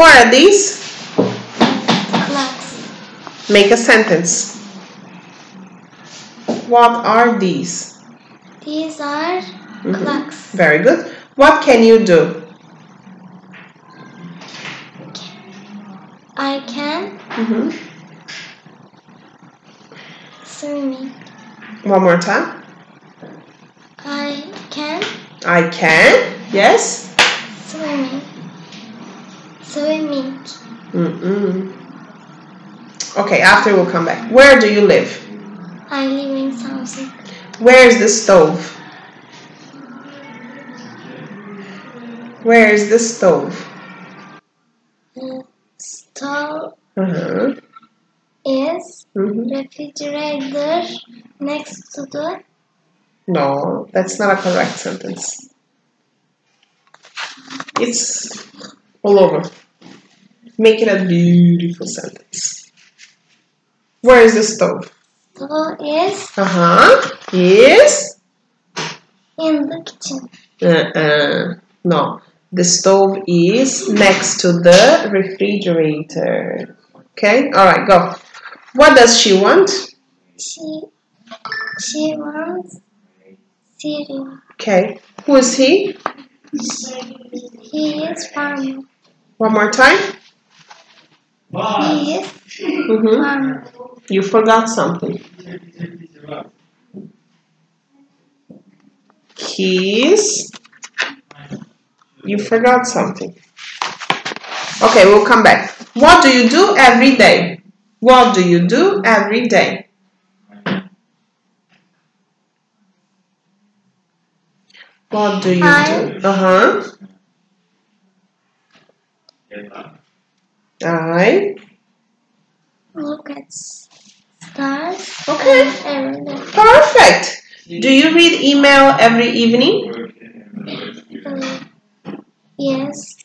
What are these? Clocks. Make a sentence. What are these? These are Mhm. clocks. Very good. What can you do? I can Mhm. swimming. One more time. I can I can. Yes. swimming. Swimming. Mm-mm. Okay, after we'll come back. Where do you live? I live in something. Where is the stove? Where is the stove? The stove Uh-huh. is Mhm. refrigerator next to the No, that's not a correct sentence. It's all over. Make it a beautiful sentence. Where is the stove? stove is Uh-huh. Yes. in the kitchen. Uh-uh. No. The stove is next to the refrigerator. Okay? Alright, go. What does she want? She she wants cereal. Okay. Who is he? He is farmer. One more time. He is Mm-hmm. farmer. You forgot something. Keys. You forgot something. Okay, we'll come back. What do you do every day? What do you do every day? What do you do? Uh huh. I. Look at stars Okay. Perfect. Do you read email every evening? Uh, yes.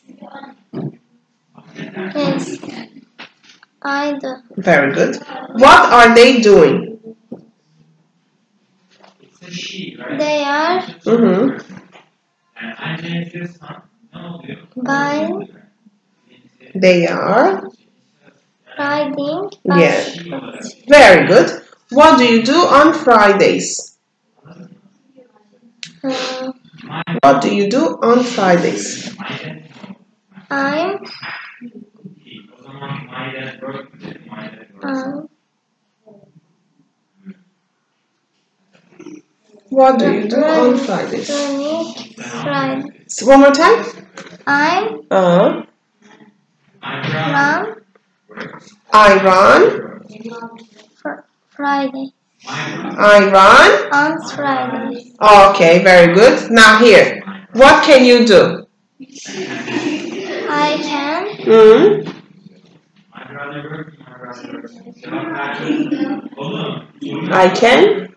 Yes. I do. Very good. What are they doing? They are Mm-hmm. buying, They are. Friday. Yes. Very good. What do you do on Fridays? Uh, What do you do on Fridays? I'm um, What do you do on Fridays? Friday. S- One more time. I'm Uh, run I run. fr- Friday. I run. On Friday. Okay, very good. Now here. What can you do? I can Mm, I can.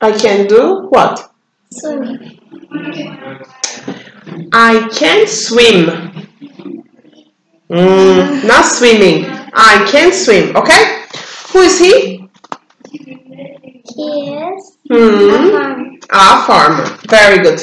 I can do what? swim. I can swim. Mm, not swimming. I can swim. Okay. Who is he? He is a Hmm. farmer. A farmer. Very good.